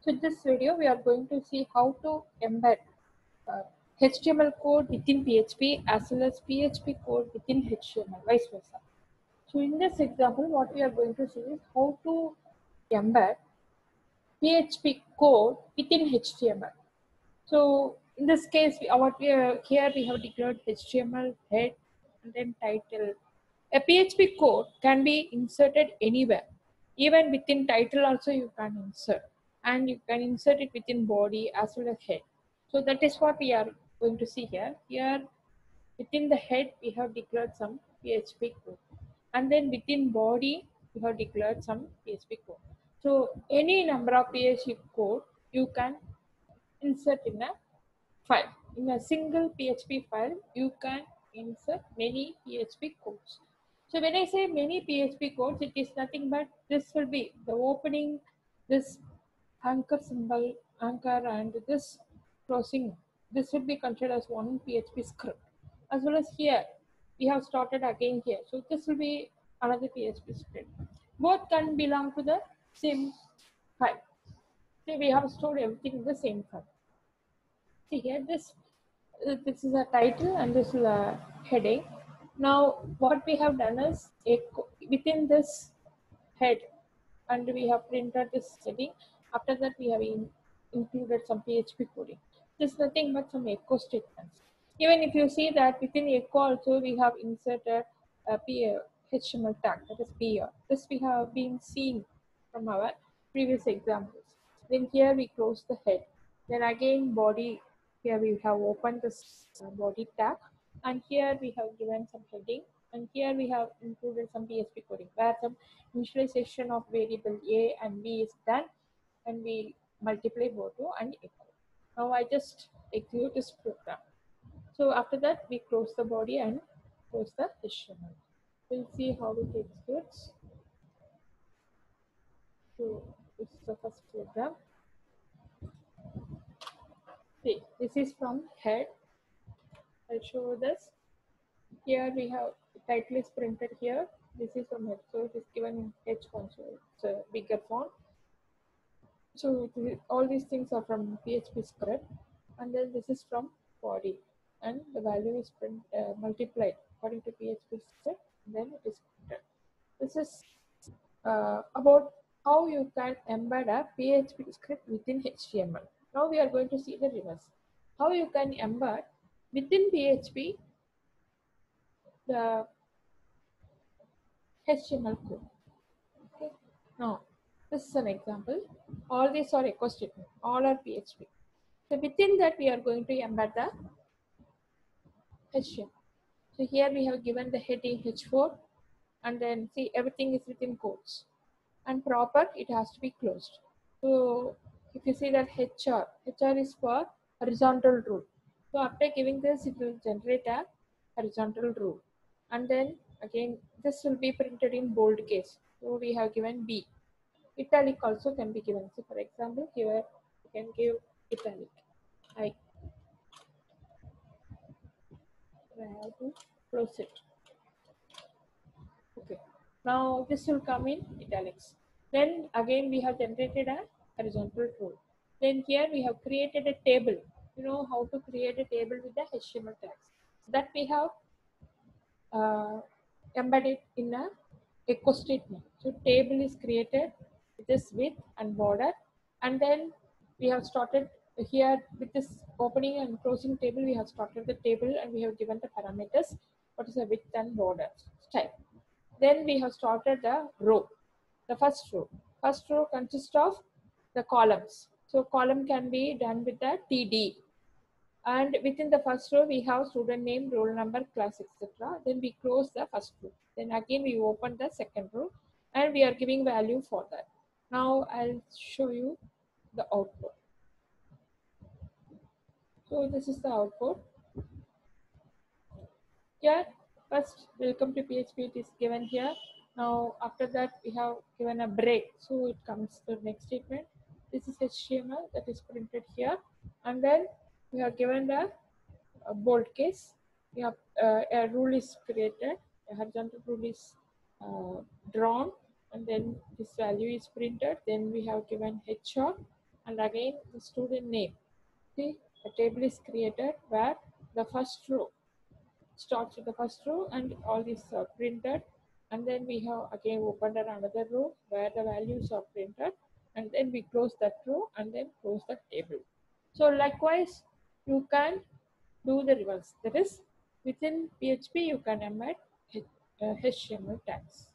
So in this video, we are going to see how to embed uh, HTML code within PHP as well as PHP code within HTML, vice versa. So in this example, what we are going to see is how to embed PHP code within HTML. So in this case, we, what we are here we have declared HTML head and then title. A PHP code can be inserted anywhere, even within title also you can insert, and you can insert it within body as well as head. So that is what we are going to see here. Here within the head we have declared some PHP code, and then within body we have declared some PHP code. So any number of PHP code you can insert in a file. In a single PHP file, you can insert many PHP codes. So when I say many PHP codes, it is nothing but this will be the opening, this anchor symbol, anchor and this closing. This will be considered as one PHP script. As well as here, we have started again here. So this will be another PHP script. Both can belong to the same file. So we have stored everything in the same file. See here, this uh, this is a title and this is a heading. Now, what we have done is within this head, and we have printed this heading. After that, we have in, included some PHP coding. This is nothing but some echo statements. Even if you see that within echo also, we have inserted a P, HTML tag, that is BR. This we have been seeing from our previous examples. Then here we close the head. Then again body, here we have opened this uh, body tag and here we have given some heading and here we have included some PHP coding where some initialization of variable A and B is done and we multiply both and echo. Now I just execute this program. So after that we close the body and close the HTML. We'll see how it executes. So this is the first program. See, this is from head. I'll show this. Here we have title is printed here. This is from head, so it is given in H so it's a bigger font. So all these things are from PHP script, and then this is from body, and the value is print, uh, multiplied according to PHP script. Then it is printed. This is uh, about how you can embed a PHP script within HTML. Now we are going to see the reverse. How you can embed within PHP the HTML code. Okay. Now this is an example. All these are echo statement. All are PHP. So within that we are going to embed the HTML. So here we have given the heading H4 and then see everything is within quotes and proper it has to be closed. So if you see that HR, HR is for horizontal rule. So after giving this, it will generate a horizontal rule. And then again, this will be printed in bold case. So we have given B. Italic also can be given. So for example, here you can give italic. I, have to close it. Okay. Now this will come in italics. Then again we have generated a horizontal rule. Then here we have created a table. You know how to create a table with the HTML tags. That we have uh, embedded in a echo statement. So table is created this width and border. And then we have started here with this opening and closing table. We have started the table and we have given the parameters. What is the width and border style. Then we have started the row, the first row. First row consists of the columns. So column can be done with the TD. And within the first row, we have student name, roll number, class, etc. Then we close the first row. Then again, we open the second row and we are giving value for that. Now I'll show you the output. So this is the output. Here, first, welcome to PHP, it is given here. Now, after that, we have given a break. So it comes to next statement. This is HTML that is printed here. And then we have given the uh, bold case. We have uh, a rule is created, a horizontal rule is uh, drawn, and then this value is printed. Then we have given HR, and again the student name. See, a table is created where the first row starts with the first row and all these uh, are printed and then we have again opened another row where the values are printed and then we close that row and then close the table. So likewise, you can do the reverse. That is, within PHP, you can embed HTML uh, tags.